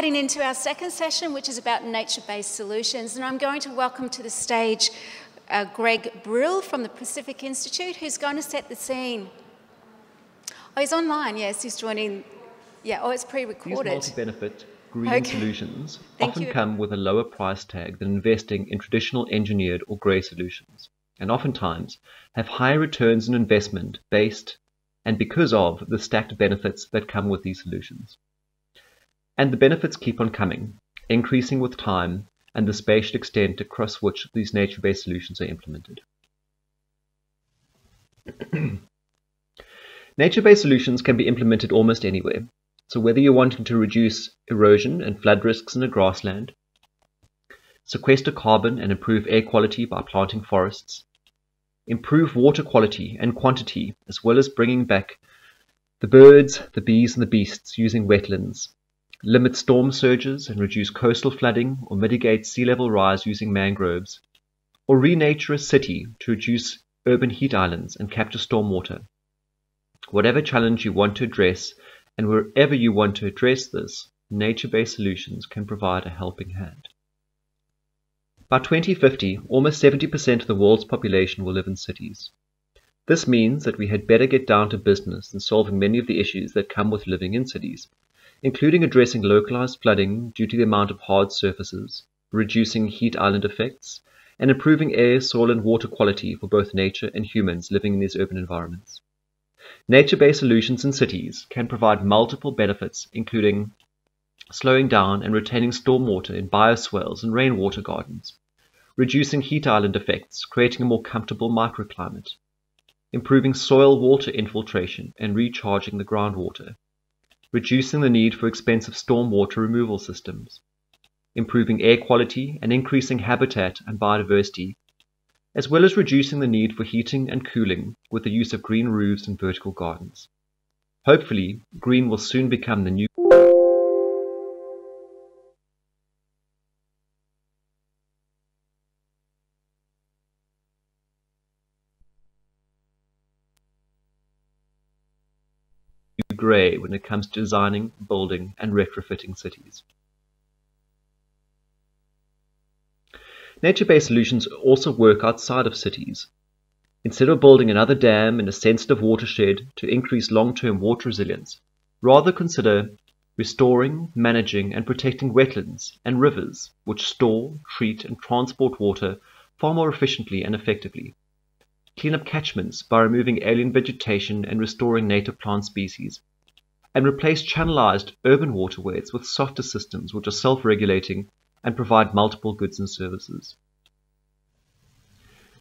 heading into our second session, which is about nature-based solutions, and I'm going to welcome to the stage uh, Gregg Brill from the Pacific Institute, who's going to set the scene. Oh, he's online, yes, he's joining. Yeah, oh, it's pre-recorded. These multi-benefit green Okay. solutions Thank often you. come with a lower price tag than investing in traditional engineered or grey solutions, and oftentimes have higher returns on investment based and because of the stacked benefits that come with these solutions. And the benefits keep on coming, increasing with time and the spatial extent across which these nature-based solutions are implemented. Nature-based solutions can be implemented almost anywhere. So whether you're wanting to reduce erosion and flood risks in a grassland, sequester carbon and improve air quality by planting forests, improve water quality and quantity, as well as bringing back the birds, the bees, and the beasts using wetlands, limit storm surges and reduce coastal flooding or mitigate sea level rise using mangroves, or renature a city to reduce urban heat islands and capture stormwater. Whatever challenge you want to address, and wherever you want to address this, nature-based solutions can provide a helping hand. By 2050, almost 70% of the world's population will live in cities. This means that we had better get down to business in solving many of the issues that come with living in cities, including addressing localized flooding due to the amount of hard surfaces, reducing heat island effects, and improving air, soil, and water quality for both nature and humans living in these urban environments. Nature-based solutions in cities can provide multiple benefits, including slowing down and retaining stormwater in bioswales and rainwater gardens, reducing heat island effects, creating a more comfortable microclimate, improving soil water infiltration and recharging the groundwater, reducing the need for expensive stormwater removal systems, improving air quality and increasing habitat and biodiversity, as well as reducing the need for heating and cooling with the use of green roofs and vertical gardens. Hopefully, green will soon become the new grey when it comes to designing, building, and retrofitting cities. Nature-based solutions also work outside of cities. Instead of building another dam in a sensitive watershed to increase long-term water resilience, rather consider restoring, managing, and protecting wetlands and rivers which store, treat, and transport water far more efficiently and effectively. Clean up catchments by removing alien vegetation and restoring native plant species, and replace channelized urban waterways with softer systems which are self-regulating and provide multiple goods and services.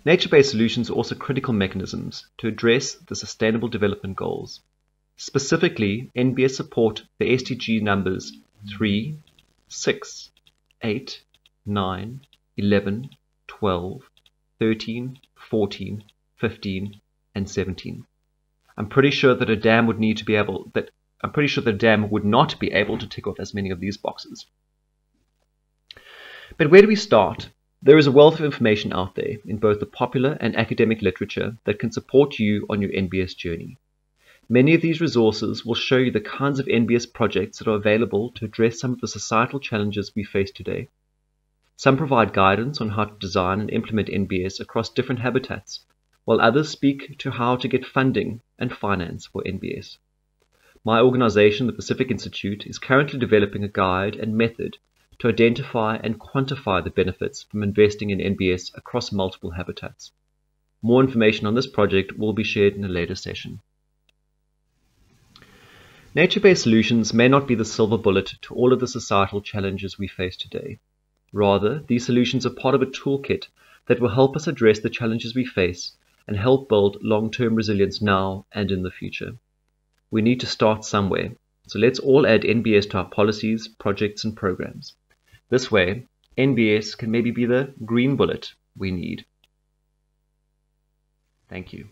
Nature-based solutions are also critical mechanisms to address the Sustainable Development Goals. Specifically, NBS support the SDG numbers 3, 6, 8, 9, 11, 12, 13, 14, 15, and 17. I'm pretty sure that a dam would need to be able that I'm pretty sure the dam would not be able to tick off as many of these boxes. But where do we start? There is a wealth of information out there in both the popular and academic literature that can support you on your NBS journey. Many of these resources will show you the kinds of NBS projects that are available to address some of the societal challenges we face today. Some provide guidance on how to design and implement NBS across different habitats, while others speak to how to get funding and finance for NBS. My organization, the Pacific Institute, is currently developing a guide and method to identify and quantify the benefits from investing in NBS across multiple habitats. More information on this project will be shared in a later session. Nature-based solutions may not be the silver bullet to all of the societal challenges we face today. Rather, these solutions are part of a toolkit that will help us address the challenges we face and help build long-term resilience now and in the future. We need to start somewhere, so let's all add NBS to our policies, projects, and programs. This way, NBS can maybe be the green bullet we need. Thank you.